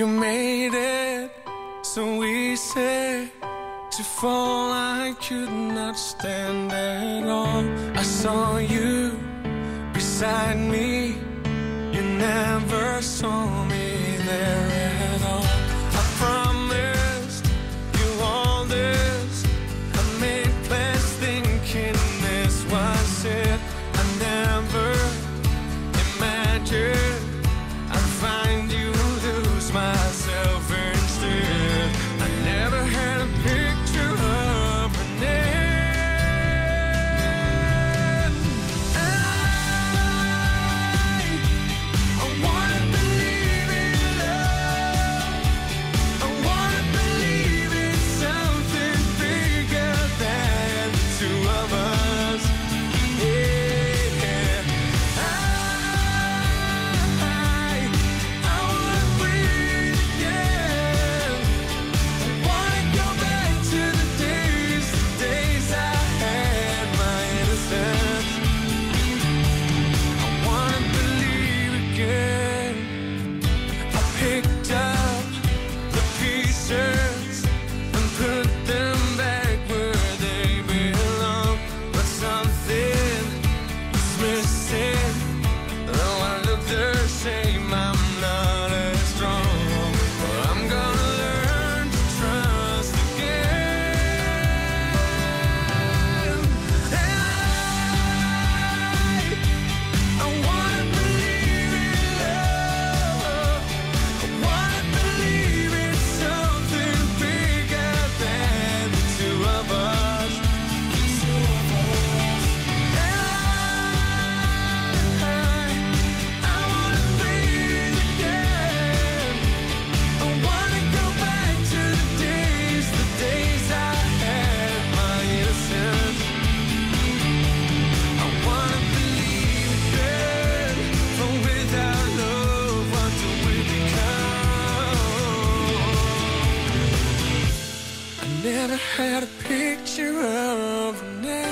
You made it so easy to fall. I could not stand at all. I saw you beside me. You never saw. never had a picture of an